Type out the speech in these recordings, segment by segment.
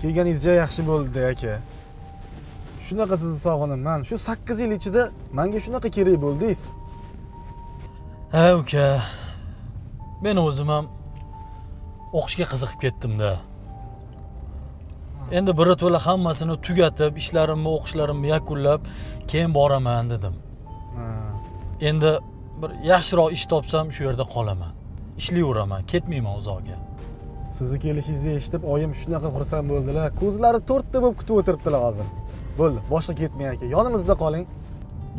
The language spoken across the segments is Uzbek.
kelganingiz yaxshi bo'ldi aka. Shunaqa sizni sog'inaman shu sakkiz yil ichida manga shunaqa kerak bo'ldingiz. Ha uka. Men o'zim ham o'qishga qiziqib ketdimda. Endi birato'la hammasini tugatib ishlarimni o'qishlarimni yakunlab keyin boraman dedim. Endi bir yaxshiroq ish topsam shu yerda qolaman. Ishlayveraman ketmayman uzoqga sizni kelishingizni eshitib oyim shunaqa xursand bo'ldilar. Ko'zlari to'rtta bo'lib kutib o'tiribdilar hozir. Bo'ldi boshqa ketmang aka yonimizda qoling.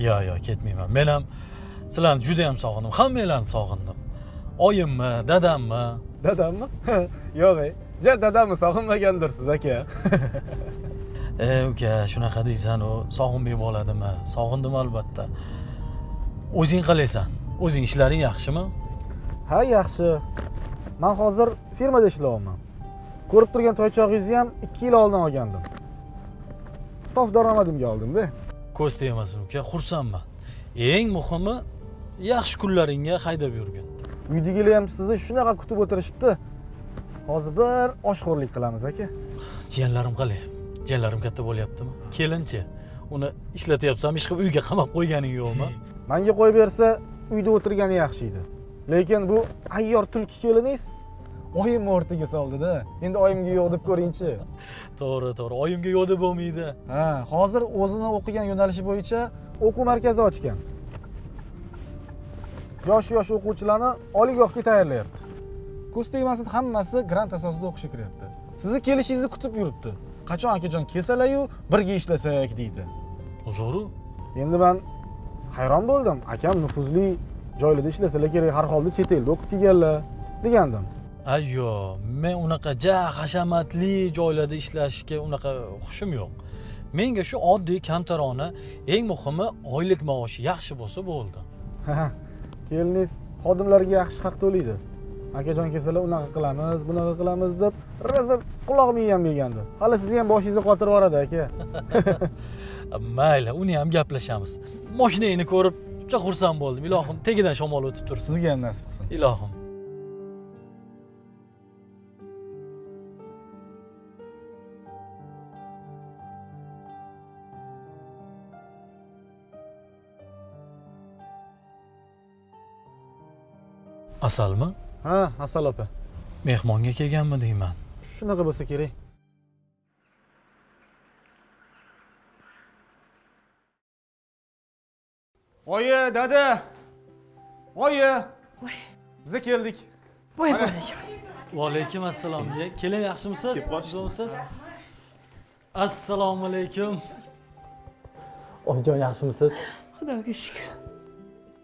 Yo yo ketmayman. Men ham sizlarni juda yam sog'indim. Hammanglarni sog'indim. Oyimmi dadammi? Dadammi? Yo'q ey. Ja dadamni sog'inmagandirsiz aka. E uka shunaqa deysanu sog'inmay bo'ladimi? Sog'indim albatta. O'zing qalaysan o'zing ishlaring yaxshimi? Ha yaxshi man hozir firmada ishlayapman. Ko'rib turgan toychog'ingizni ham ikki yil oldin olgandim. Sof daromadimga oldimda. Ko'z tegmasin uka xursandman. Eng muhimi yaxshi kunlaringga haydab yurgin. Uydagilar ham sizni shunaqa kutib o'tirishibdi. Hozir bir oshxo'rlik qilamiz aka. Jiyanlarim qalay jiyanlarim katta bo'lyaptimi? Kelinchi. Uni ishlatyapsanmi ishqilib uyga qamab qo'yganing yo'qmi? Manga qo'yib bersa uyda o'tirgani yaxshi edi lekin bu ayyor tulki keliningiz oyimni o'rtaga soldida. Endi oyimga yo'q deb ko'ringchi. To'g'ri to'g'ri. Oyimga yo'q deb bo'lmaydi. Ha hozir o'zini o'qigan yo'nalishi bo'yicha o'quv markazi ochgan. Yosh yosh o'quvchilarni oliygohga tayyorlayapti. Ko'z tegmasin hammasi grant asosida o'qishga kiryapti. Sizni kelishingizni kutib yuribdi. Qachon akajon kelsalaryu birga ishlasak deydi. Zo'ru. Endi man hayron bo'ldim. Akam nufuzli joylarda ishlasalar kerak har holda chet elda o'qib kelganlar degandim. Ayyo men unaqa ja hashamatli joylarda ishlashga unaqa hushim yo'q. Menga shu oddiy kamtarona eng muhimi oylik maoshi yaxshi bo'lsa bo'ldi. Ha, keliningiz xodimlarga yaxshi haq to'laydi. Akajon kelsalar unaqa qilamiz bunaqa qilamiz deb rosa qulog'im yeyam degandi hali sizni ham boshingizga qotirib yuboradi aka. Mayli uni ham gaplashamiz. Moshinangni ko'rib juda xursand bo'ldim. Ilohim tagidan shamol o'tib tursin. Sizga ham nasib qilsin. Ilohim. Asalmi? Ha asal opa. Mehmonga kelganmi deyman. Shunaqa bo'lsa kerak dada oyi biza keldik voy bolajon va alaykum assalom iya kelin yaxshimisiz? Tuzimsiz assalomu alaykum oyijon yaxshimisiz? Xudoga shukur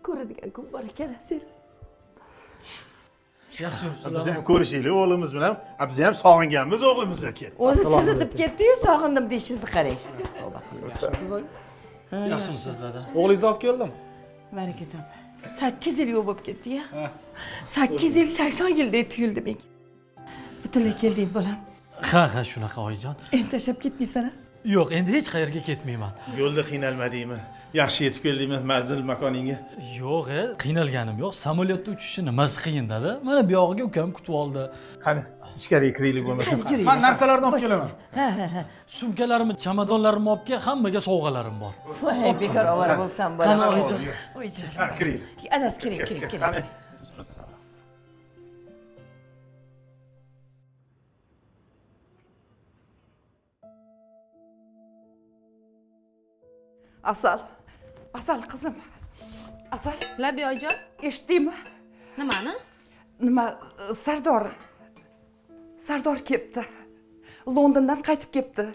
ko'radigan kun bor sen yaxshi biz yuribsizlarmi ham ko'rishaylik o'g'limiz bilan biz ham sog'inganmiz o'g'limizni aka o'zi sizni deb ketdiyu sog'indim deyishingizni qarang. Siz oyi yaxshimisiz? Dada? o'g'lingizni olib keldim baraka topa sakkiz yil yo'q bo'lib ketdi ya. Sakkiz yil sakson yilday tuyuldi menga. Butunlay kelding bolam. Ha ha shunaqa oyijon. Endi tashlab ketmaysan a yo'q endi hech qayerga ketmayman. Yo'lda qiynalmadingmi? Yaxshi yetib keldingmi manzil makoningga? Yo'q e qiynalganim yo'q. Samolyotda uchishni nimasi qiyin dada mana buyog'iga ukam kutib oldi. Qani ichkariga kiraylik bo'lmasa man narsalarni olib kelaman ha ha ha sumkalarimni chamadonlarimni olib kel hammaga sovg'alarim bor voy bekor ovora bo'libsan bolam oyijon oyijon Ha, kiraylik adasi keling keling keling asal. Asal qizim asal. Labi oyijon eshitdingmi nimani nima sardor sardor kelibdi londondan qaytib kelibdi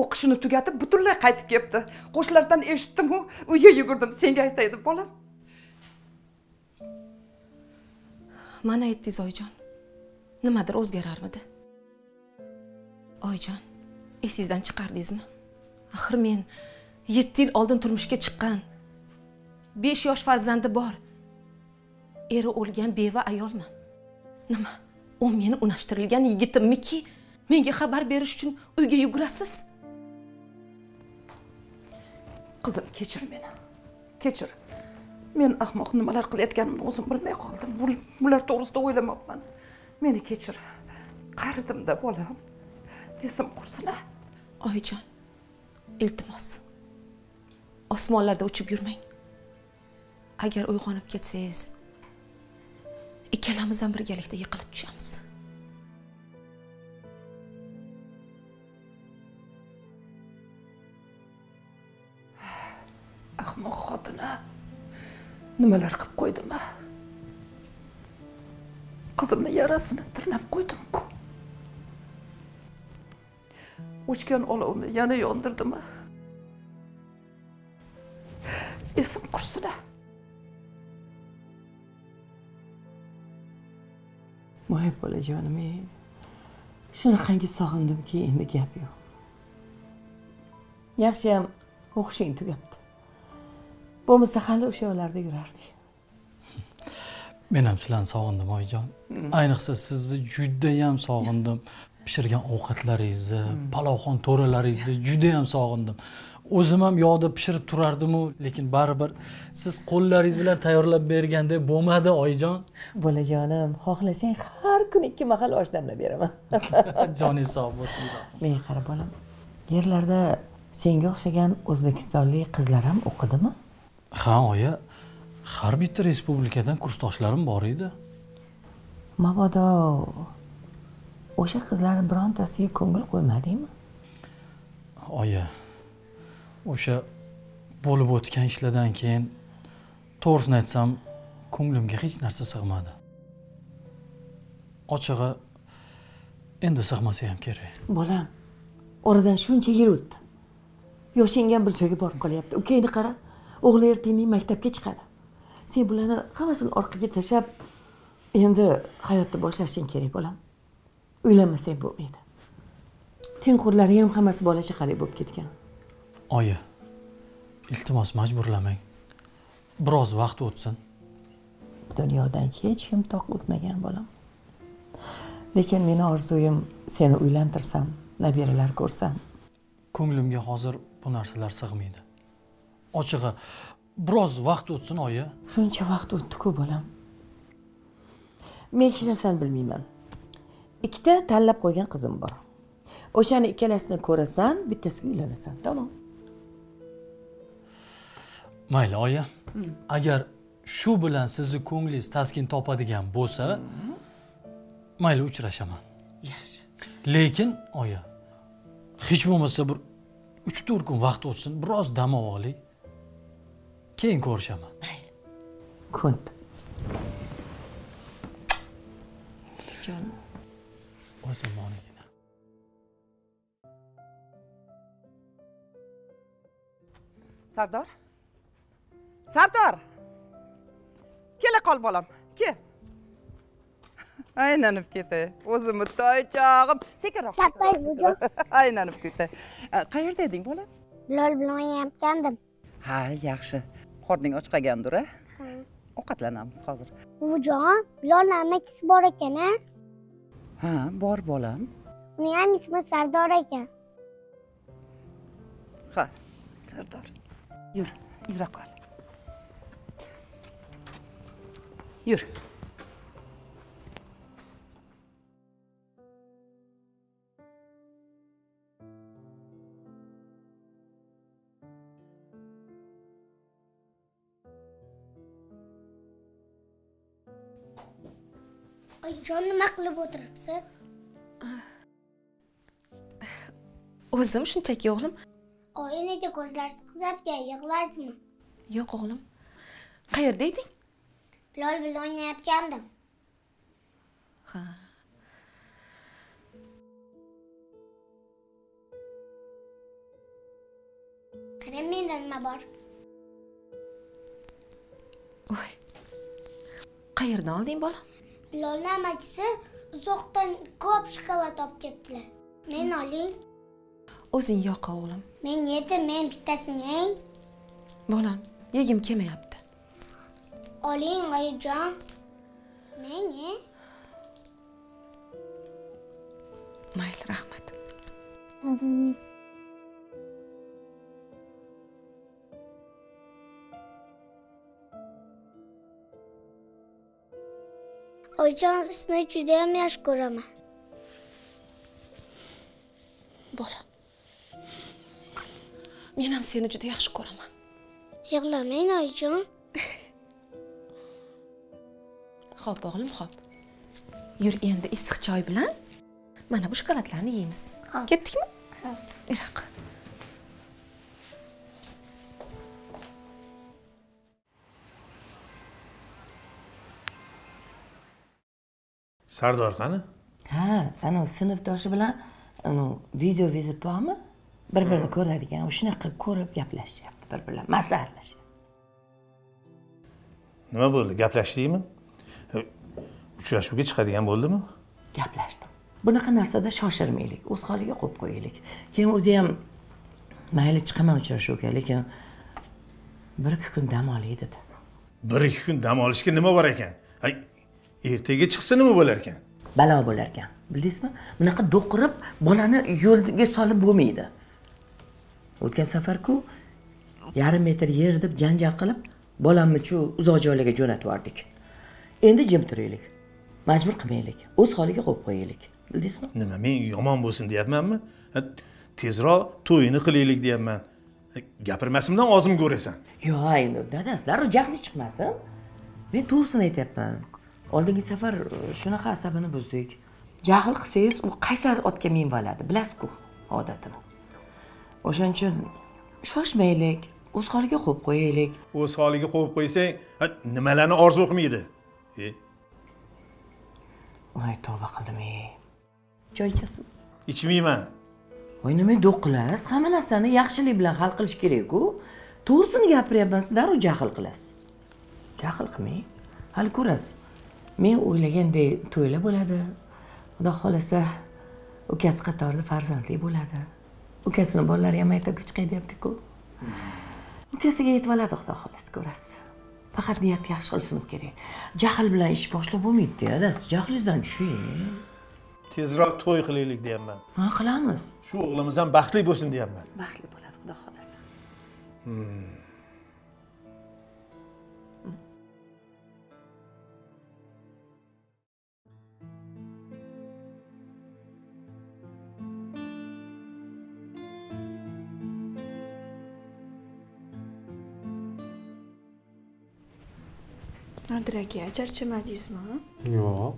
o'qishini tugatib butunlay qaytib kelibdi qo'shnilardan eshitdimu uyga yugurdim. Senga aytay deb bolam. Mana aytdingiz oyijon nimadir o'zgararmidi? Oyijon esingizdan chiqardingizmi? Axir men yetti yil oldin turmushga chiqqan besh yosh farzandi bor. Eri o'lgan beva ayolman. Nima? U meni unashtirilgan yigitimmiki menga xabar berish uchun uyga yugurasiz? Qizim kechir meni. Kechir. Men ahmoq nimalar qilayotganimni o'zim bilmay qoldim. Bular to'g'risida o'ylamabman meni kechir. Qaridimda bolam. Esim qursin a oyijon iltimos. Osmonlarda uchib yurmang. Agar uyg'onib ketsangiz ikkalamiz ham birgalikda yiqilib tushamiz. Ahmoq xotini nimalar qilib qo'ydim a qizimni yarasini tirnab qo'ydimku. O'chgan olovni yana yondirdim a esim qursin voy bolajonim ey shunaqangi sog'indimki endi gap yo'q. Yaxshiyam o'qishing tugabdi. Bo'lmasa hali o'sha yoqlarda yurardik. Men ham sizlarni sog'indim oyijon. Ayniqsa sizni judayam sog'indim. Pishirgan ovqatlaringizni palovxon to'ralaringizni judayam sog'indim o'zim ham yog'da pishirib turardimu lekin baribir siz qo'llaringiz bilan tayyorlab bergandek bo'lmadi oyijon. Bolajonim xohlasang har kuni ikki mahal osh damlab beraman. Joningiz sog' bo'lsin men qara bolam yerlarda senga o'xshagan o'zbekistonlik qizlar ham o'qidimi? Ha oyi har bitta respublikadan kursdoshlarim bor edi. Mabodo o'sha qizlarni birontasiga ko'ngil qo'ymadingmi? Oyi o'sha bo'lib o'tgan ishlardan keyin to'g'risini aytsam ko'nglimga hech narsa sig'madi. Ochig'i endi sig'masa ham kerak. Bolam oradan shuncha yil o'tdi. Yoshing ham bir joyga borib qolyapti. Ukangni qara o'g'li erta maktabga chiqadi. Sen bularni hammasini orqaga tashlab endi hayotni boshlashing kerak bolam. Uylanmasang bo'lmaydi. Tengqurlaring ham hammasi bola chaqali bo'lib ketgan. Oyi iltimos majburlamang. Biroz vaqt o'tsin. Dunyodan hech kim toq o'tmagan bolam. Lekin meni orzuyim seni uylantirsam nabiralar ko'rsam. Ko'nglimga hozir bu narsalar sig'maydi. Ochig'i biroz vaqt o'tsin oyi. Shuncha vaqt o'tdi-ku bolam. Men hech narsani bilmayman. Ikkita tanlab qo'ygan qizim bor. O'shani ikkalasini ko'rasan bittasiga uylanasan tamom mayli oyi. Agar shu bilan sizni ko'nglingiz taskin topadigan bo'lsa mayli uchrashaman. Yaxshi. Lekin oyi hech bo'lmasa bir uch to'rt kun vaqt o'tsin biroz dam olaylik keyin ko'rishaman. Ko'nd jonim. Osilmonigina sardor sardor! Kela qol bolam. Kel aylanib ketay o'zimni toychog'im sekinroq. Kattay bujon. aylanib ketay qayerda eding bolam? Lol bilan o'ynayotgandim. ha yaxshi. Qorning ochqagandir a ovqatlanamiz hozir. Buvijon, Lolni amakisi bor ekan a. ha bor bolam. Uning ham ismi Sardor ekan. ha sardor. Yur yura qol yur Oyijon, nima qilib o'tiribsiz? o'zim shunchaki o'g'lim Oyi nega ko'zlari qizargan, yig'laysizmi? yo'q o'g'lim qayerda eding Lol bilan o'ynayotgandim. ha Qarang menda nima bor? voy qayerdan olding bolam Lolni amakisi uzoqdan ko'p shokolad olib kelibdilar. Men oling. o'zing yoqa o'g'lim Men yedim, men bittasini yeng. bolam yegim kelmayapti Oling, oyijon. Men ye. mayli rahmat Oyijon, sizni juda ham yaxshi ko'raman. bolam men ham seni juda yaxshi ko'raman yig'lamang oyijon ho'p o'g'lim ho'p yur endi issiq choy bilan mana bu shokoladlarni yeymiz. Xo'p. ketdikmi? Yura sardor qani? Ha anavi sinfdoshi bilan anavi video vizit bormi? Bir birini ko'radigan shunaqa qilib ko'rib gaplashishyapti bir bilan maslahatlashyapti nima bo'ldi? Gaplashdingmi uchrashuvga chiqadigan bo'ldimi? Gaplashdim bunaqa narsada shoshilmaylik o'z holiga qo'yib qo'yaylik. Keyin o'zi ham mayli chiqaman uchrashuvga lekin bir ikki kun dam olay dedi. Bir ikki kun dam olishga nima bor ekan? Ertaga chiqsa nima bo'lar ekan? Balo bo'lar ekan. Bildingizmi? Bunaqa do'qirib bolani yo'lga solib bo'lmaydi. O'tgan safarku yarim metr yer deb janjal qilib bolamni shu uzoq joylarga jo'natib yubordik. Endi jim turaylik majbur qilmaylik. O'z holiga qo'yib qo'yaylik. Bildingizmi nima men yomon bo'lsin deyapmanmi? Tezroq to'yini qilaylik deyapman. Gapirmasimdan og'zimga urasan yo'q endi dadasi darrov jahli chiqmasin. Men to'g'risini aytyapman. Oldingi safar e, shunaqa asabini buzdik. Jahl qilsangiz u qaysar otga minib oladi bilasizku odatini. O'shaning uchun shoshmaylik o'z holiga qo'yib qo'yaylik. O'z holiga qo'yib qo'ysang nimalarni orzu qilmaydi? E, voy tavba qildim ey choy ichasiz ichmayman voy nima do'q qilasiz. Hamma narsani yaxshilik bilan hal qilish kerakku. To'g'risini gapiryapman siz darrov jahl qilasiz? Jahl qilmang hali ko'rasiz. Men o'ylaganday to'ylar bo'ladi. Xudo xohlasa ukasi qatorida farzandli bo'ladi. Ukasini bolalari ham maktabga chiqay deyaptiku ukasiga yetib oladi xudo xohlasa ko'rasiz faqat niyat yaxshi qilishimiz kerak. Jahl bilan ish boshlab bo'lmaydida adasi. Jahlingizdan tushing. Tezroq to'y qilaylik deyapman. Ha qilamiz. Shu o'g'limiz ham baxtli bo'lsin deyapman. Baxtli bo'ladi xudo xohlasa nodir aka charchamadingizmi yo'q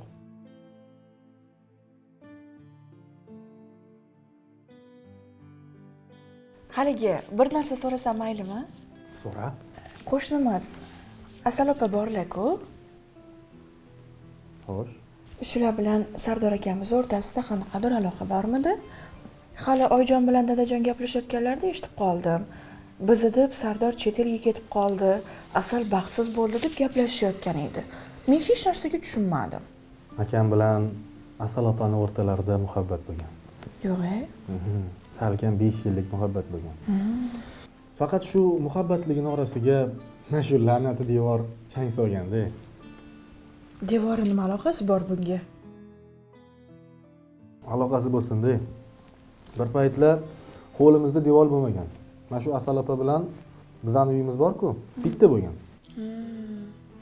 haligi bir narsa so'rasam maylimi? So'ra. Qo'shnimiz asal opa borlarku xo'sh. Shular bilan sardor akamiz o'rtasida qanaqadir aloqa bormidi. Hali oyijon bilan dadajon gaplashayotganlarida eshitib qoldim bizni deb sardor chet elga ketib qoldi. Asal baxtsiz bo'ldi deb gaplashishayotgan edi. Men hech narsaga tushunmadim. Akam bilan asal opani o'rtalarida muhabbat bo'lgan. Yo'q e? Salkam besh yillik muhabbat bo'lgan. Faqat shu muhabbatligini orasiga mana shu la'nati devor chang solganda devori nima aloqasi bor bunga? Aloqasi bo'lsinda. Bir paytlar hovlimizda devor bo'lmagan mana shu asal opa bilan bizani uyimiz borku bitta bo'lgan.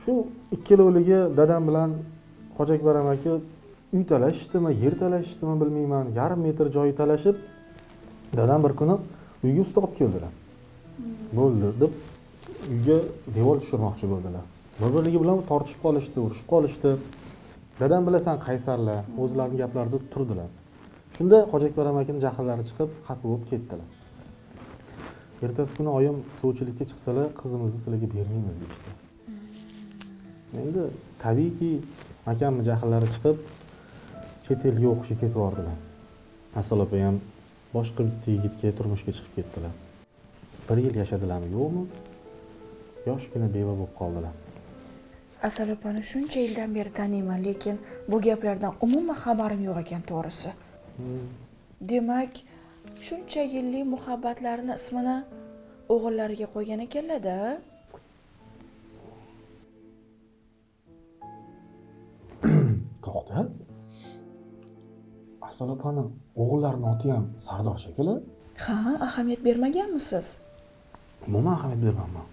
Shu ikkalovligi dadam bilan hoji akbaram aka uy talashishdimi yer talashishdimi bilmayman yarim metr joy talashib dadam bir kuni uyga usta olib keldilar. Bo'ldi deb uyga devor tushirmoqchi bo'ldilar. Bir birligi bilan tortishib qolishdi urushib qolishdi. Dadam bilasan qaysarlar o'zlarini gaplarida turdilar. Shunda hoji akbaram akani jahllari chiqib xafa bo'lib ketdilar ertasi kuni oyim suvchilikka chiqsalar qizimizni sizlarga bermaymiz deyishdi. Endi tabiiyki akamni jahllari chiqib chet elga o'qishga ketib yubordilar asal opa ham boshqa bitta yigitga turmushga chiqib ketdilar. Bir yil yashadilarmi yo'qmi? Yoshgina beva bo'lib qoldilar. Asal opani shuncha yildan beri taniyman lekin bu gaplardan umuman xabarim yo'q ekan to'g'risi. Demak shuncha yillik muhabbatlarini ismini o'g'illariga qo'ygan ekanlarda. To'xta. Asal opani o'g'illarini oti ham sardor shekilli ha ahamiyat bermaganmisiz? Umuman ahamiyat bermayman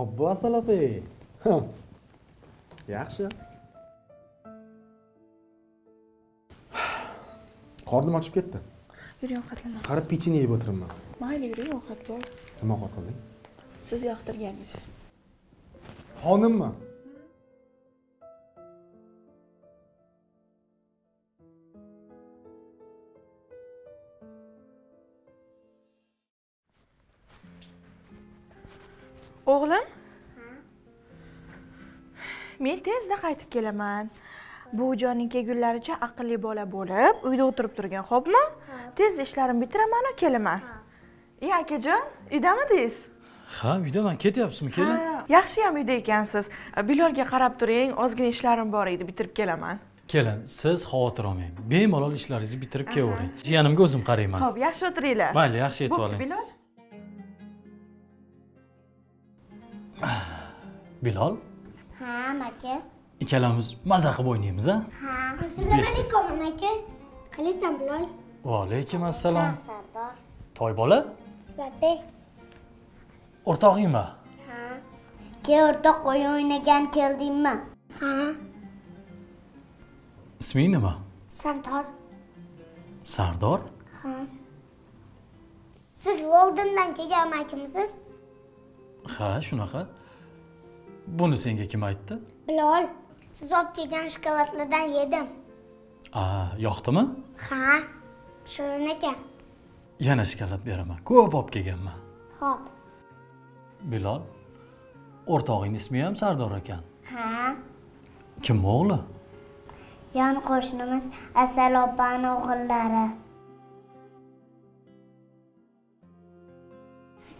obbo asal opa yaxshi. Qornim ochib ketdi yuring ovqatlanamiz. Qarab pechene yeb o'tiribman mayli yuring ovqat bor. Nima ovqat qilding? Siz yoqtirganingiz. Xonimmi? O'g'lim? Men tezda qaytib kelaman. Buvijonning kelgunlaricha aqlli bola bo'lib uyda o'tirib turgin xo'pmi tezda ishlarimni bitiraman kelaman. E akajon uydamidingiz ha uydaman ketyapsizmi kelin yaxshiyam uyda ekansiz. Bilolga qarab turing ozgina ishlarim bor edi bitirib kelaman. Kelin siz xavotir olmang. Bemalol ishlaringizni bitirib kelavering jiyanimga o'zim qarayman. Ho'p yaxshi o'tiringlar. Mayli yaxshi yetib bo'pti oling. Bilol? Bilol? Ha amaki ikkalamiz maza qilib o'ynaymiz a ha assalomu alaykum amaki qalaysan bilol vaalaykum assalom sardor toybola labbay o'rtog'ingmi? Ha. Ke o'rtoq o'yin o'ynagan keldingmi? Ha. Isming nima sardor sardor ha. Siz londondan kelgan amakimisiz ha shunaqa. Buni senga kim aytdi? Bilol siz olib kelgan shokoladlardan yedim. A yoqdimi? Ha shirin ekan yana shokolad beraman. Ko'p olib kelganman. Ho'p bilol o'rtog'ingni ismi ham sardor ekan. Ha? Kimni o'g'li? Yon qo'shnimiz asal opani o'g'illari.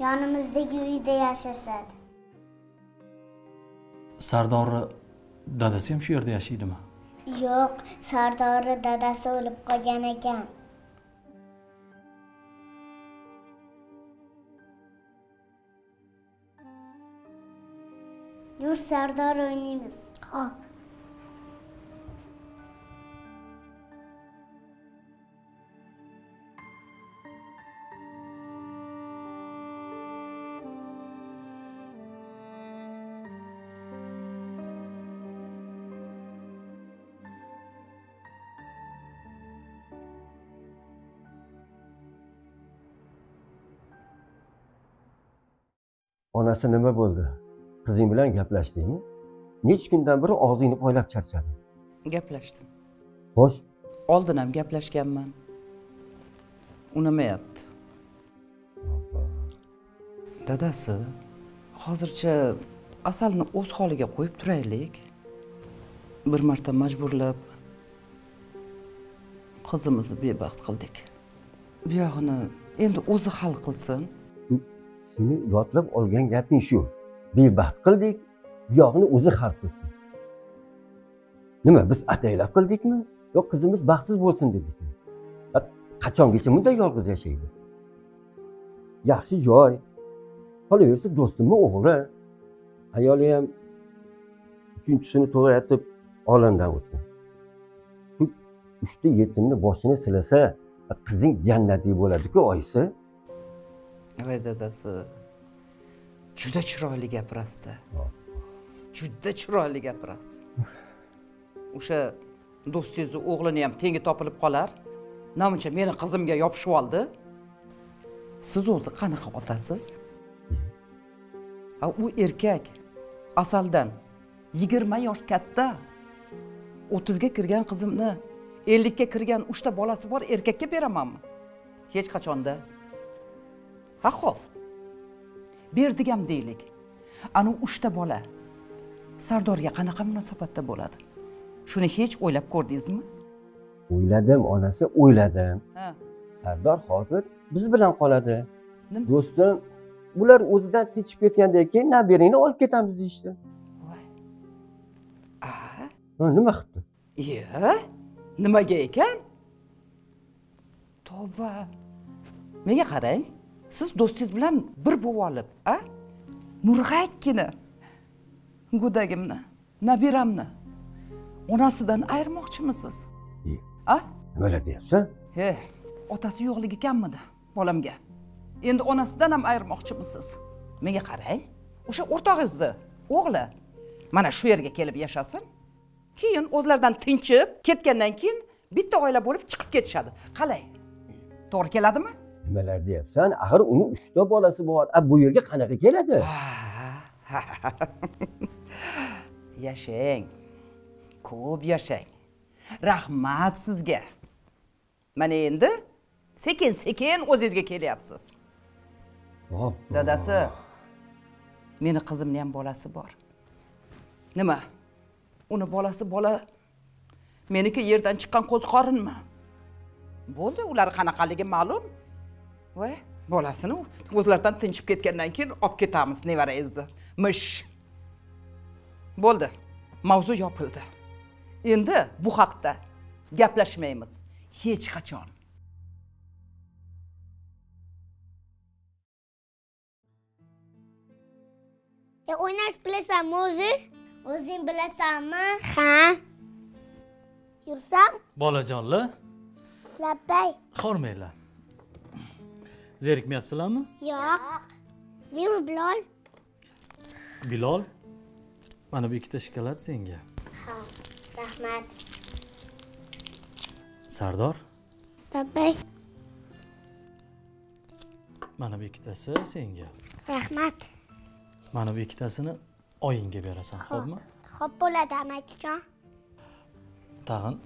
Yonimizdagi uyda yashashadi. Sardorni dadasi ham shu yerda yashaydimi? Yo'q sardori dadasi o'lib qolgan ekan yur sardor o'ynaymiz ho'p onasi nima bo'ldi qizing bilan gaplashdingmi? Necha kundan beri og'zingni poylab charchading? Gaplashdim. Xo'sh. Oldin ham gaplashganman. Unamayapti. Dadasi hozircha asalni o'z holiga qo'yib turaylik. Bir marta majburlab qizimizni bebaxt qildik. Buyog'ini endi o'zi hal qilsin. Seni yodlab olgan gaping shu bebaxt qildik buyog'ini o'zi hal qilsin. Nima biz ataylab qildikmi? Yo qizimiz baxtsiz bo'lsin dedikmi qachongacha bunday yolg'iz yashaydi? Yaxshi joy. Qolaversa do'stimni o'g'li. Ayoli ham uchinchisini tug'ayotib olamdan o'tdi. Shu uchta yetimni boshini silasa qizing jannatiy bo'ladiku oyisi. Voy dadasi. Juda chiroyli gapirasizda. Juda chiroyli gapirasiz. O'sha do'stingizni o'g'lini ham tengi topilib qolar. Namuncha meni qizimga yopishib oldi. Siz o'zi qanaqa otasiz? A u erkak asaldan yigirma yosh katta o'ttizga kirgan qizimni ellikka kirgan uchta bolasi bor erkakka beramanmi? Hech qachonda. Ha ho'p berdik ham deylik. Ana uchta bola. Sardorga qanaqa munosabatda bo'ladi. Shuni hech o'ylab ko'rdingizmi? O'yladim onasi o'yladim sardor hozir biz bilan qoladi. Do'stim bular o'zidan tinchib ketgandan keyin nabiringni olib ketamiz deyishdi. Nima qilibdi? Iya nimaga ekan? Tavba. Menga qarang siz do'stingiz bilan bir bo'lib olib a? Murg'akkina. Go'dagimni nabiramni onasidan ayirmoqchimisiz? A? Nimalar deyapsan? He otasi yo'qligi kammidi bolamga? Endi onasidan ham ayirmoqchimisiz? Menga qarang o'sha o'rtog'ingizni o'g'li mana shu yerga kelib yashasin. Keyin o'zlaridan tinchib ketgandan keyin bitta oila bo'lib chiqib ketishadi. Qalay to'g'ri keladimi nimalar deyapsan? Axir uni uchta bolasi bor. A bu yerga qanaqa keladi? Yashang. Ko'p yashang. Rahmat sizga. Mana endi sekin sekin o'zingizga kelyapsiz. Dadasi meni qizimni ham bolasi bor. Nima? Uni bolasi bola meniki yerdan chiqqan qo'ziqorinmi bo'ldi ular qanaqaligi ma'lum voy bolasini o'zlaridan tinchib ketgandan keyin olib ketamiz nevarangizni mish bo'ldi mavzu yopildi endi bu haqda gaplashmaymiz hech qachon E o'ynash bilasanmi o'zi? O'zing bilasanmi? Ha. Yursam? bolajonlar Labbay. hormanglar zerikmayapsizlarmi Yo'q. Yur Bilol. bilol mana bu ikkita shokolad senga Ha, rahmat. sardor Labbay. mana bu ikkitasi senga Rahmat. mana bu ikkitasini oyingga berasan xo'pmi Xo'p bo'ladi amakijon. tag'in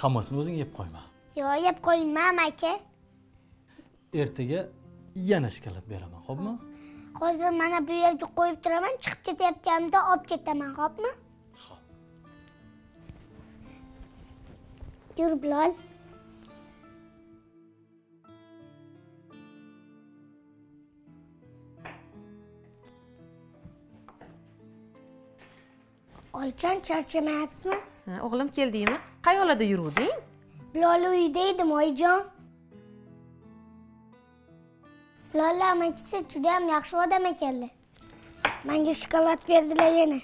hammasini o'zing yeb qo'yma Yo'q, yeb qo'yma amaki. Ertaga yana shokolad beraman xo'pmi Hozir mana bu yerga qo'yib turaman, chiqib ketayotganimda olib ketaman, xo'pmi? Yur Bilol. Oyjon charchamayapsizmi? Ha, o'g'lim keldingmi qayoqlarda yuruvding Bilol uyida edim oyijon. Bilol amakisi juda ham yaxshi odam ekanlar. Menga shokolad berdilar yana.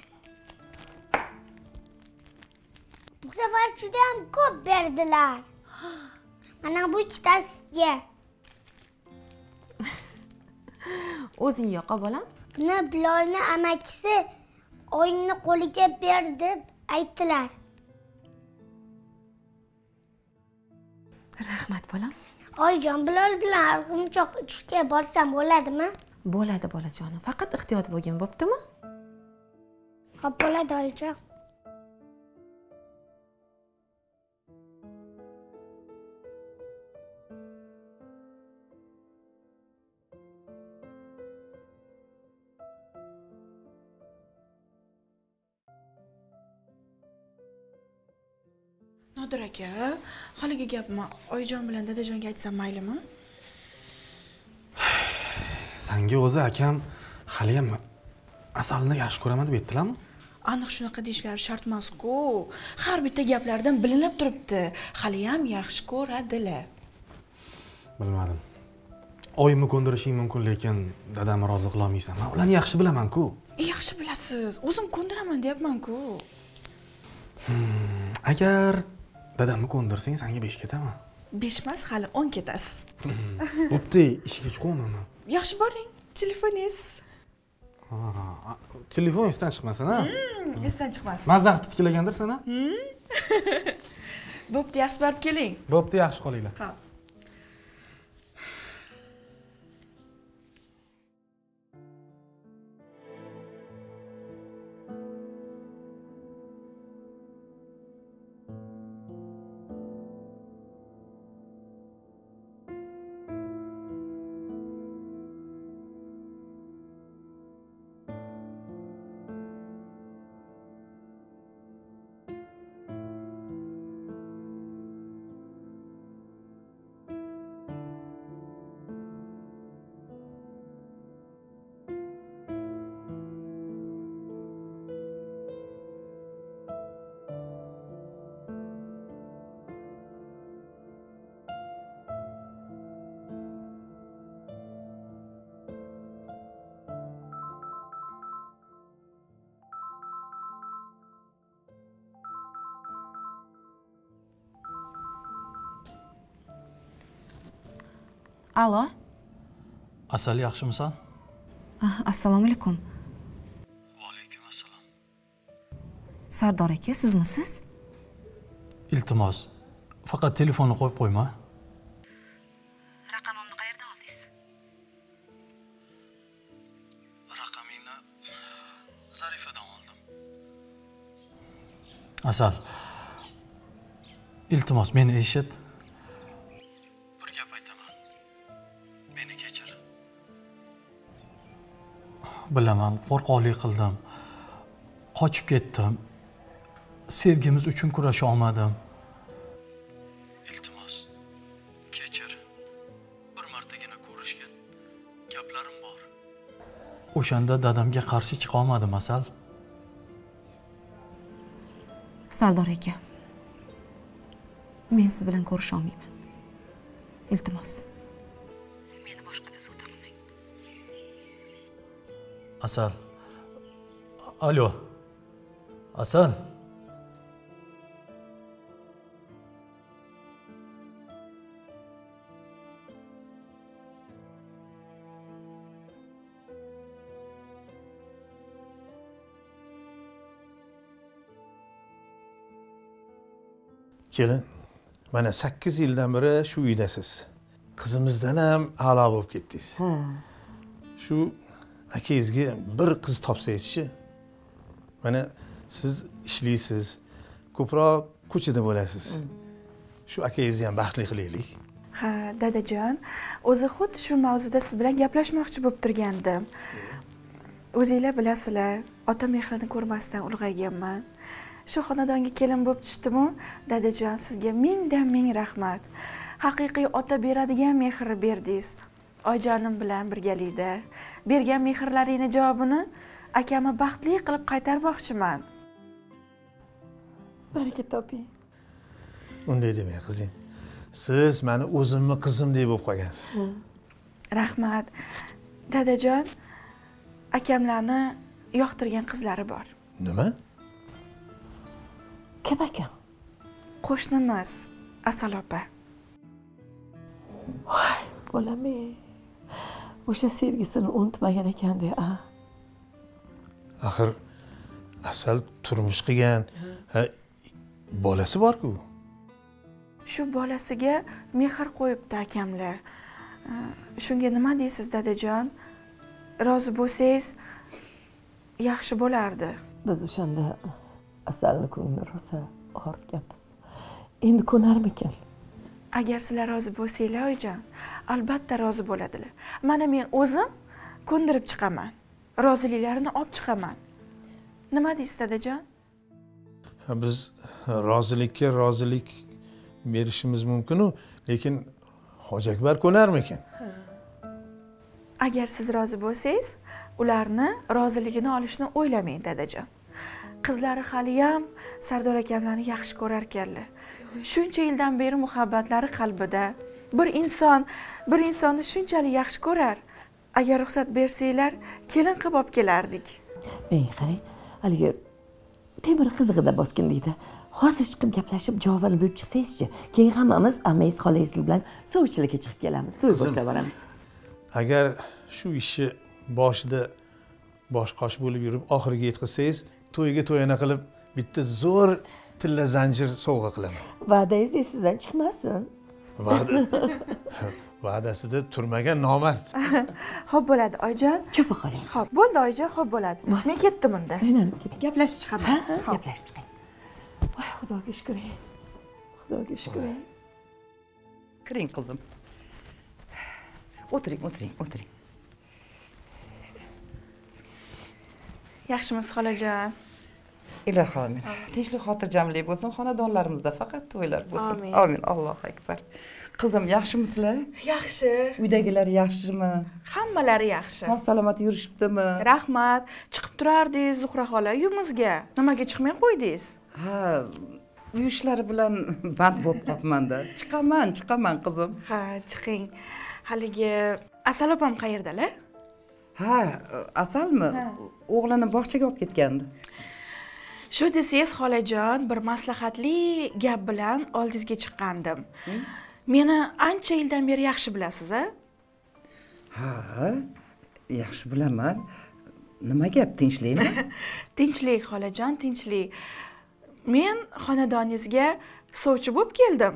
Bu safar juda ham ko'p berdilar. Mana bu ikkitasi sizga. o'zing yoqa bolam Buni Bilolni amakisi oyingni qo'liga ber deb aytdilar. rahmat bolam Oyijon, Bilol bilan arg'imchoq uchishga borsam bo'ladimi? bo'ladi bolajonim faqat ehtiyot bo'lgin bo'ptimi Xo'p, bo'ladi oyijon. Nodir aka. Haligi gapni oyijon bilan dadajonga aytsam maylimi? Sanga o'zi akam haliyam asalni yaxshi ko'raman deb aytdilarmi? Aniq shunaqa deyishlari shart emasku. Har bitta gaplaridan bilinib turibdi. Haliyam yaxshi ko'radilar. Bilmadim. Oyimni ko'ndirishing mumkin lekin dadamni rozi qilolmaysan. Man ularni yaxshi bilaman-ku. Yaxshi bilasiz. O'zim ko'ndiraman deyapman-ku. Agar dadamni ko'ndirsang sanga besh ketaman besh emas hali o'n ketasiz bo'pti ishga chiqyapman yaxshi boring telefoningiz. Telefon esdan chiqmasin a Hmm, esdan chiqmasin. Mazza qilib tikilgandir sana bo'pti yaxshi borib keling. Bo'pti yaxshi qolinglar. Ha alo asal yaxshimisan assalomu alaykum Va alaykum assalom sardor aka sizmisiz iltimos faqat telefonni qo'yib qo'yma raqamimni qayerdan oldingiz raqamingni zarifadan oldim asal iltimos meni eshit bilaman qo'rqoqlik qildim qochib ketdim sevgimiz uchun kurasha olmadim. Iltimos kechir. Bir martagina ko'rishgan gaplarim bor. O'shanda dadamga qarshi chiqa olmadim asal. Sardor aka men siz bilan ko'risha olmayman. Iltimos. Asal alo. Asal kelin mana sakkiz yildan beri shu uydasiz qizimizdan ham a'lo bo'lib ketdingiz ha shu akangizga bir qiz topsangizchi mana siz ishlaysiz ko'proq ko'chada bo'lasiz. Shu akangizni ham baxtli qilaylik. Ha dadajon o'zi xuddi shu mavzuda siz bilan gaplashmoqchi bo'lib turgandim. O'zinglar bilasizlar ota mehrini ko'rmasdan ulg'ayganman. Shu xonadonga kelin bo'lib tushdimu dadajon sizga mingdan ming rahmat. Haqiqiy ota beradigan mehrni berdingiz oyijonim bilan birgalikda bergan mehrlaringni javobini akamni baxtli qilib qaytarmoqchiman. Baraka toping. Unday demang qizim siz mani o'zimni qizimdek bo'lib qolgansiz. Rahmat. Dadajon akamlarni yoqtirgan qizlari bor. Nima? Kim akam? Qo'shnimiz asal opa. Voy bolam ey o'sha sevgisini unutmagan ekanda a axir asal turmush qilgan bolasi borku. Shu bolasiga mehr qo'yibdi akamlar. Shunga nima deysiz dadajon? Rozi bo'lsangiz yaxshi bo'lardi. Biz o'shanda asalni ko'ngli rosa og'ritganmiz endi ko'narmikin agar sizlar rozi bo'lsanglar oyijon albatta rozi bo'ladilar. Mana men o'zim ko'ndirib chiqaman. Roziliklarini olib chiqaman. Nima deysiz dadajon biz rozilikka rozilik berishimiz mumkinu lekin hoji akbar ko'narmikin? Agar siz rozi bo'lsangiz ularni roziligini olishni o'ylamang dadajon qizlari haliyam sardor akamlarni yaxshi ko'rar ekanlar shuncha yildan beri muhabbatlari qalbida. Bir inson bir insonni shunchalik yaxshi ko'rar. Agar ruxsat bersanglar kelin qilib olib kelardik. Menga qarang haligi temir qizig'ida bosgin deydi. Hozir chiqib gaplashib javobini bilib chiqsangizchi keyin hammamiz amangiz xolangiz bilan sovchilikka chiqib kelamiz. To'y boshlab yuboramiz agar shu ishni boshida bosh qosh bo'lib yurib oxiriga yetkazsangiz to'yga to'yana qilib bitta zo'r tilla zanjir sovg'a qilaman. Va'dangiz esingizdan chiqmasin. Va'da va'dasida turmagan nomard. Ho'p bo'ladi oyijon chopa qoling. Ho'p bo'ldi oyijon ho'p bo'ladi. Men ketdim unda. Gaplashib chiqaman. Gaplashib chiqing voy xudoga shukur xudoga shukur kiring qizim. O'tiring o'tiring o'tiring. Yaxshimisiz xolajon ilohi tinchlik xotirjamlik bo'lsin xonadonlarimizda faqat to'ylar bo'lsin. Amin. omin allohu akbar. Qizim yaxshimisizlar yaxshi. Uydagilar yaxshimi? Hammalari yaxshi. Sog' salomat yurishibdimi? Rahmat. Chiqib turardingiz zuhra xola uyimizga. Nimaga chiqmay qo'ydingiz? Ha uy ishlari bilan band bo'lib qolibmanda chiqaman chiqaman qizim. Ha chiqing. Haligi asal opam qayerdalar? Ha asalmi? O'g'lini bog'chaga olib ketgandi shu desangiz xolajon bir maslahatli gap bilan oldingizga chiqqandim. Meni ancha yildan beri yaxshi bilasiz a? Ha yaxshi bilaman. Nima gap tinchlikmi? Tinchlik xolajon tinchlik. Men xonadoningizga sovchi bo'lib keldim.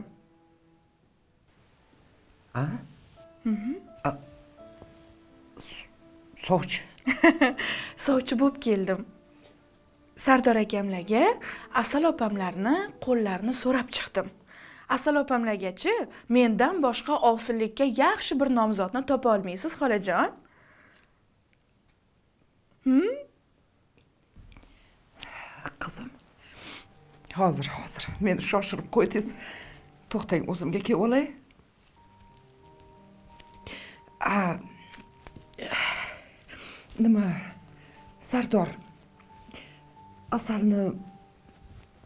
A? Sovchi. Sovchi bo'lib keldim sardor akamlarga asal opamlarni qo'llarini so'rab chiqdim. Asal opamlargachi mendan boshqa ovsinlikka yaxshi bir nomzodni topa olmaysiz xolajon. Hmm? Qizim hozir hozir. Meni shoshirib qo'ydingiz. To'xtang o'zimga kelib olay. A nima? Sardor asalni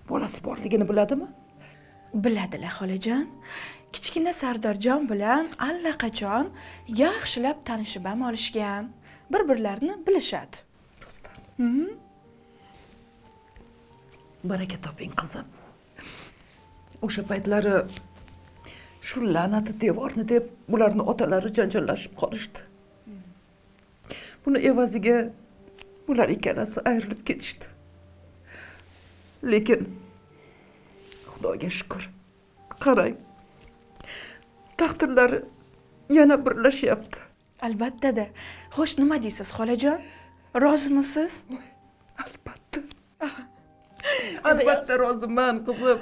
bolasi borligini biladimi? Biladilar xolajon kichkina sardorjon bilan allaqachon yaxshilab tanishib ham olishgan. Bir birlarini bilishadi do'stlar baraka toping qizim. O'sha paytlari shu la'nati devorni deb bularni otalari janjallashib qolishdi. Buni evaziga bular ikkalasi ayrilib ketishdi lekin xudoga shukur qarang taqdirlari yana birlashyapti. Albattada xo'sh nima deysiz xolajon? Rozimisiz? Albatta. Albatta roziman qizim.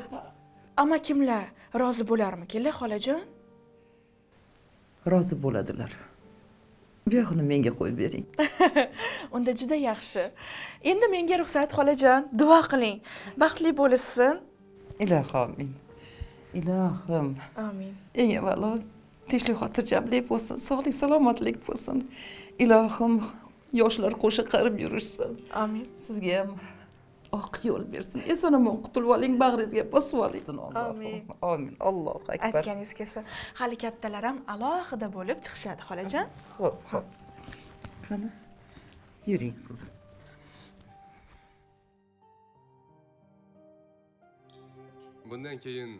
Amakimlar rozi bo'larmikinlar xolajon? Rozi bo'ladilar buyog'ini menga qo'yib bering. Unda juda yaxshi. Endi menga ruxsat xolajon duo qiling. Baxtli bo'lishsin ilohim ilohim. Amin. Eng avvalo tinchlik xotirjamlik bo'lsin sog'lik salomatlik bo'lsin. Ilohim yoshlar qo'sha qarib yurishsin. Amin. Sizga ham oq yo'l bersin. Eson omon qutulib oling bag'ringizga bosib oling Amin. amin. Allohu akbar. Aytganingiz kelsa hali kattalar ham alohida bo'lib chiqishadi xolajon. Ho'p ho'p. Qani? Yuring qizim. Bundan keyin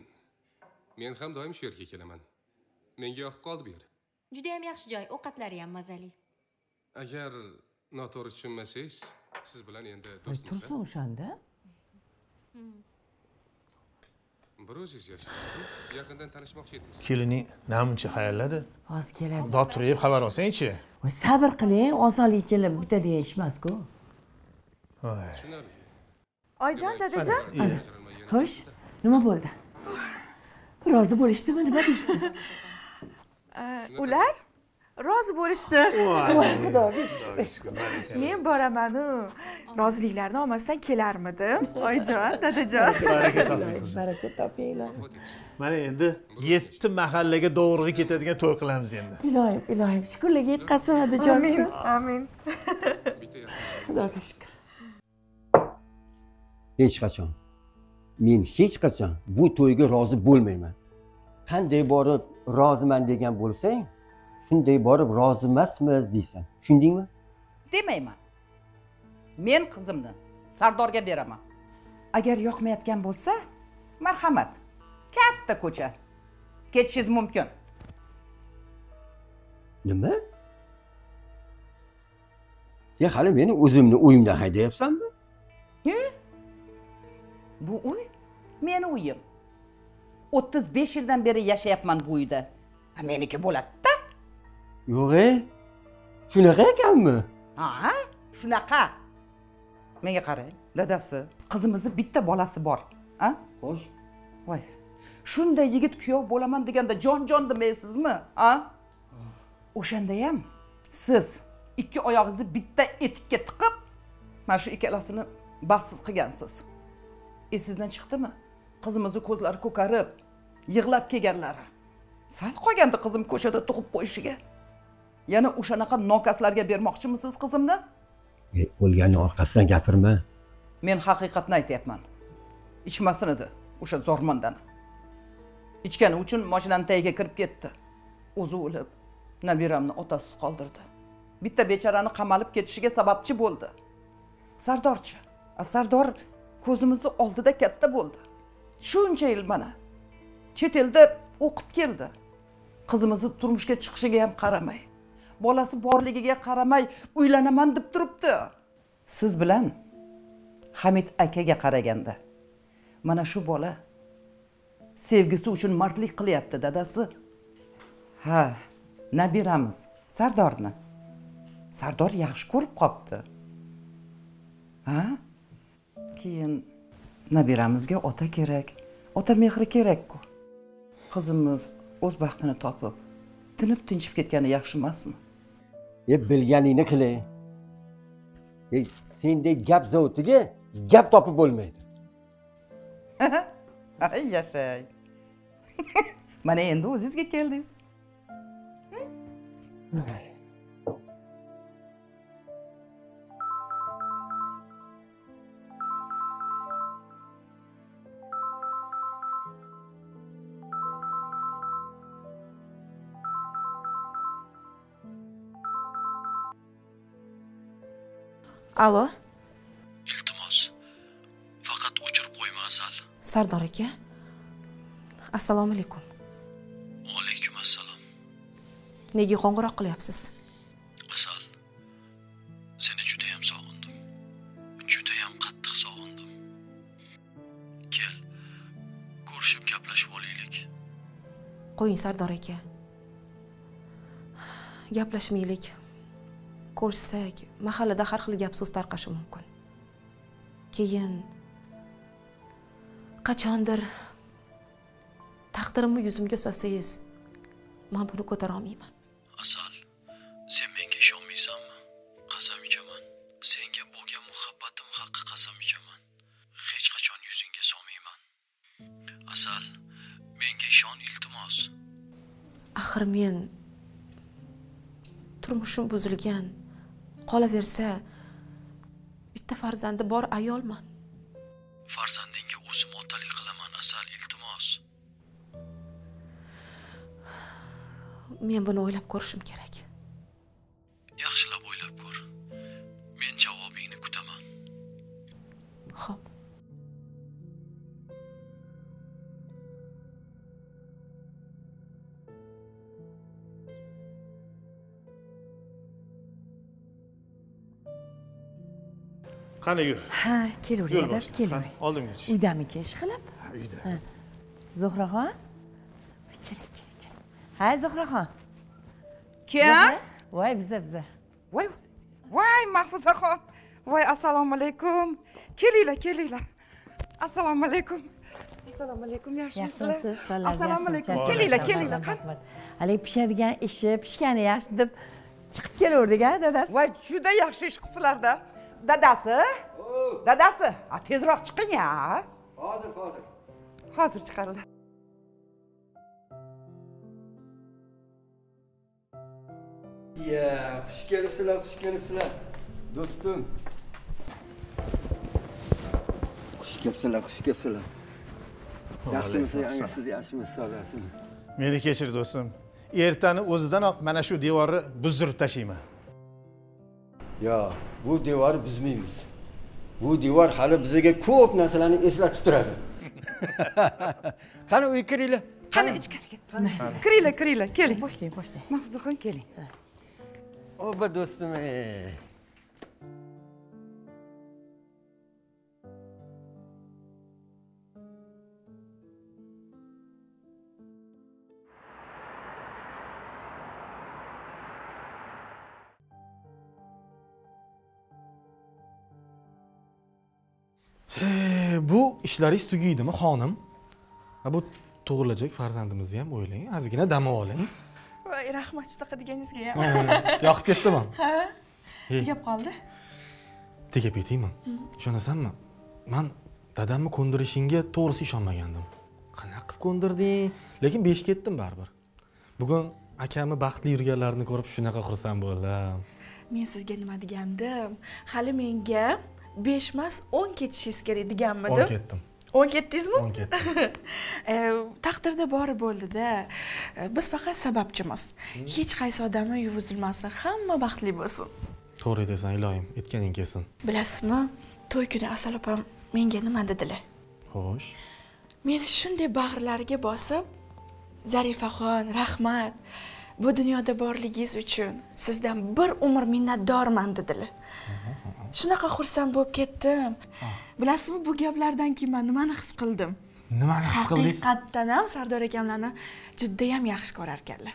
men ham doim shu yerga kelaman. Menga yoqib qoldi bu yer. Judayam yaxshi joy ovqatlari ham mazali. Agar noto'g'ri tushunmasangiz siz bilan endi do'stmiz tursin o'shanda bir o'zingiz yashaysiz yaqindan tanishmoqchi edimiz kelining namuncha hayalladi hozir keladi. Dod turib xabar olsangchi. Voy, sabr qiling osonlikcha bitta degan ish emasku Voy. tushunarli. oyijon dadajon xo'sh nima bo'ldi? Rozi bo'lishdimi nima deyishdi ular rozi bo'lishdi. Voy xudoga shukur men boramanu roziliklarini olmasdan kelarmidim. Oyijon dadajon. Baraka toping. Baraka topinglar. Mana endi yetti mahallaga dovurg'a ketadigan to'y qilamiz endi. Ilohim ilohim shukurlarga yetqazsin amin odajonisi amin. Yaqin xudoga shukur hech qachon. Men hech qachon bu to'yga rozi bo'lmayman. Qanday borib roziman degan bo'lsang shunday borib rozi emasmiz deysan. Tushundingmi? Demayman. Men qizimni sardorga beraman. Agar yoqmayotgan bo'lsa marhamat. Katta ko'cha. Ketishingiz mumkin. Nima? Sen hali meni o'zimni uyimdan haydayapsanmi? Bu uy meni uyim. O'ttiz besh yildan beri yashayapman bu uyda. Meniki bo'ladida yo'q e shunaqa ekanmi? Ha shunaqa. Menga qarang dadasi qizimizni bitta bolasi bor a xo'sh. Voy. Shunday yigit kuyov bo'laman deganda jon jon demaysizmi a o'shanda ham. Siz ikki oyog'ingizni bitta etikka tiqib mana shu ikkalasini baxtsiz qilgansiz. Esingizdan chiqdimi? Qizimizni ko'zlari ko'karib yig'lab kelganlari. Sal qolgandi qizim ko'chada tug'ib qo'yishiga yana o'shanaqa nokaslarga bermoqchimisiz qizimni? E, o'lganni orqasidan gapirma. Men haqiqatni aytyapman. Ichmasin edi o'sha zo'rmondan. Ichgani uchun mashinani tagiga kirib ketdi. O'zi o'lib nabiramni otasiz qoldirdi. Bitta bechorani qamalib ketishiga sababchi bo'ldi. Sardorchi sardor ko'zimizni oldida katta bo'ldi. Shuncha yil mana chet elda o'qib keldi. Qizimizni turmushga chiqishiga ham qaramay bolasi borligiga qaramay uylanaman deb turibdi. Siz bilan hamid akaga qaraganda mana shu bola sevgisi uchun mardlik qilyapti dadasi. Ha nabiramiz sardorni. Sardor yaxshi ko'rib qolibdi ha? Keyin nabiramizga ota kerak ota mehri kerakku qizimiz o'z baxtini topib tinib tinchib ketgani yaxshi emasmi? E bilganingni qilay e sendek gap zavutiga gap topib bo'lmaydi ay yashang mana endi o'zingizga keldingiz allo iltimos. Faqat o'chirib qo'yma asal. Sardor aka. Assalomu alaykum. Alaykum assalom nega qo'ng'iroq qilyapsiz? Asal seni judayam sog'indim. Judayam qattiq sog'indim. Kel ko'rishib gaplashib olaylik. Qo'ying sardor aka. Gaplashmaylik ko'rishsak mahallada har xil gap so'z tarqashi mumkin. Keyin qachondir taqdirimni yuzimga solsangiz man buni ko'tara olmayman. Asal sen menga ishonmaysanmi? Qasam ichaman. Senga bo'lgan muhabbatim haqqi qasam ichaman. Hech qachon yuzingga solmayman. Asal menga ishon iltimos. Axir men turmushim buzilgan qolaversa bitta farzandi bor ayolman. Farzandingga o'zim otalik qilaman asal iltimos. Men buni o'ylab ko'rishim kerak. Yaxshilab o'ylab ko'r. Men javobingni kutaman. Ho'p qani yur ha kelavering Qani, oldimga tush uydamiki ishqilib uyda. Ha. zuhraxon keling keling keling ha zuhraxon kim? Voy biza biza. Voy voy mahfuzaxon voy assalomu alaykum. Kelinglar kelinglar. Assalomu alaykum. Assalomu alaykum yaxshimisizlar? Yaxshimisiz? Assalomu alaykum. Kelinglar kelinglar qani? haligi pishadigan ishi pishgani yaxshi deb chiqib kelaverdik a dadasi? Voy juda yaxshi ish qilibsizlarda dadasi? Dadasi? A, tezroq chiqing ya hozir hozir. Hozir chiqadilar iya xush kelibsizlar xush kelibsizlar. Do'stim. Xush kelibsizlar xush kelibsizlar. Yaxshimisiz yangisiz yaxshimisiz sog'asiz meni kechir do'stim. Ertani o'zidanoq mana shu devorni buzdirib tashlayman yo bu devorni buzmaymiz bu devor hali bizga ko'p narsalarni eslatib turadi. Qani uyga kiringlar. Qani ichkariga. Kiringlar kiringlar. Keling. Boshlang boshlang mahfuzaxon keling. Oba do'stim ey ishlaringiz tugaydimi xonim? Bu tug'ilajak farzandimizni ham o'ylang ozgina dam oling. Voy rahmat shunaqa deganingizga ham. Yoqib ketdimi? Ha tugab qoldi. Tegib ketaymi ishonasanmi? Man dadamni ko'ndirishingga to'g'risi ishonmagandim. Qanaqa qilib ko'ndirding? Lekin besh ketdim baribir. Bugun akamni baxtli yurganlarini ko'rib shunaqa xursand bo'ldim. Men sizga nima degandim? Hali menga besh emas o'n ketishingiz kerak o'n deganmidim ketdim o'n ketdingizmi o'n ketdim E, taqdirda bori bo'ldida. E, biz faqat sababchimiz. Hech qaysi odamni yuvi uzilmasin hamma baxtli bo'lsin. To'g'ri aytasan iloyim. Aytganing kelsin. Bilasizmi? To'y kuni asal opam menga nima dedilar? Xo'sh. Meni shunday bag'rlariga bosib zarifaxon rahmat bu dunyoda borligingiz uchun sizdan bir umr minnatdorman dedilar shunaqa xursand bo'lib ketdim. Bilasizmi bu gaplardan keyin man nimani his qildim? Nimani his qildingiz? Haqiqatdan ham sardor akamlarni judayam yaxshi ko'rar ekanlar.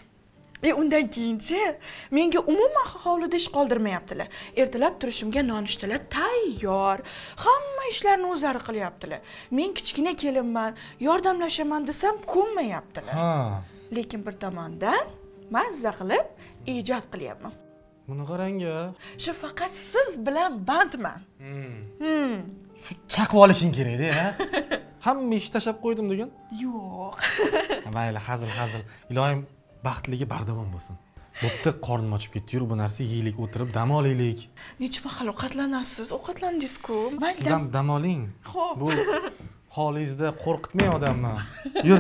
E undan keyinchi menga umuman hovlida ish qoldirmayaptilar. Ertalab turishimga nonushtalar tayyor. Hamma ishlarni o'zlari qilyaptilar. Men kichkina kelinman yordamlashaman desam ko'nmayaptilar. Lekin bir tomondan mazza qilib ijod qilyapman buni qarang a shu faqat siz bilan bandman. Hmm. shu chaqib olishing kerakda a hamma ishni tashlab qo'ydim degan? Yo'q. Mayli hazil hazil. Iloyim baxtligi bardavom bo'lsin. Bo'pti qornim ochib ketdi yur bu narsa yeylik o'tirib dam olaylik. Necha mahal ovqatlanasiz? Ovqatlandingiz-ku. Mayli siz ham dam oling. Xo'p. bu holingizda qo'rqitmang odamni yur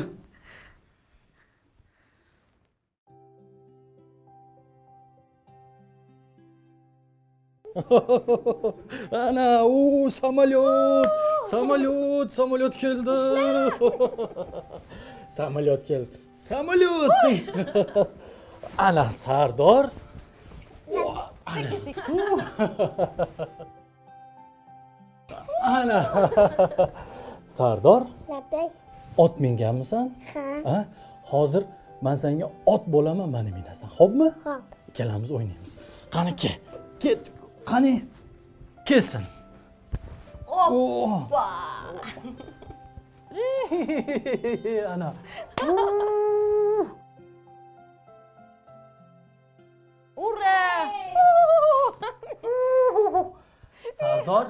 ana u samolyot samolyot samolyot keldi. Samolyot keldi. Samolyot! Ana sardor. Ana. Sardor. Ot minganmisan? Ha. hozir man senga ot bo'laman mani minasan. Xo'pmi Xo'p. ikkalamiz o'ynaymiz. Qani kel ket qani kelsin Oppa! ana Ura! sardor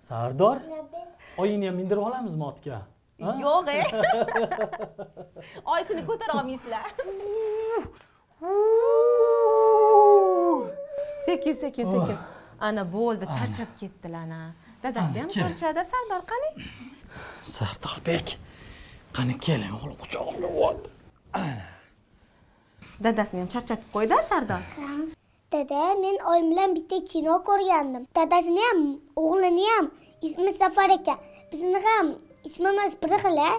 sardor oyingni ham mindirib olamizmi otga? Yo'q, e. Oysini ko'tara olmaysizlar. Sekin, sekin, sekin. Ana bo'ldi, charchab ketdilar ana. Dadasi ham charchadi, Sardor qani? sardorbek qani keling o'g'lim quchog'imga ol Dadasini ham charchatib qo'ydi Sardor. Dada, men oyim bilan bitta kino ko'rgandim. Dadasini ham, o'g'lini ham ismi Safar ekan. Bizni ham ismimiz bir xil, a?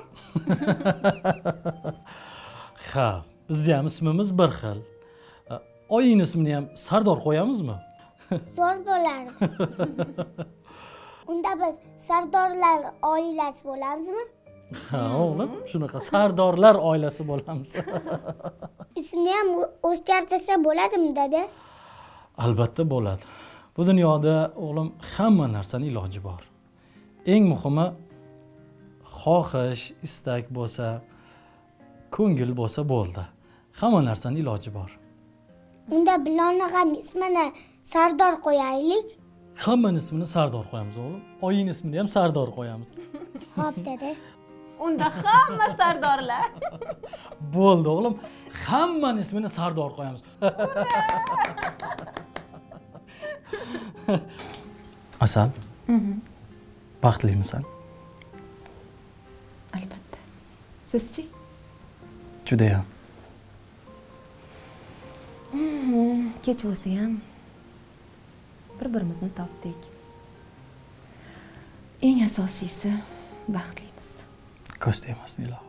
ha bizni ham ismimiz bir xil oyingni ismini ham sardor qo'yamizmi Zo'r bo'lardi. Unda biz Sardorlar oilasi bo'lamizmi? ha o'g'lim shunaqa sardorlar oilasi bo'lamiz Ismni ham o'zgartirsa bo'ladimi, dada? albatta bo'ladi bu dunyoda o'g'lim hamma narsani iloji bor eng muhimi xohish istak bo'lsa ko'ngil bo'lsa bo'ldi hamma narsani iloji bor Unda Bilonni ham ismini Sardor qo'yaylik. hammani ismini sardor qo'yamiz o'g'lim oyingni ismini ham sardor qo'yamiz Xo'p, dada. Unda hamma Sardorlar. bo'ldi o'g'lim hammani ismini sardor qo'yamiz asal baxtlimisan Albatta. Sizchi? judayam Kech bo'lsa ham bir-birimizni topdik. Eng asosiysi baxtlimiz. ko'z tegmasin ilohim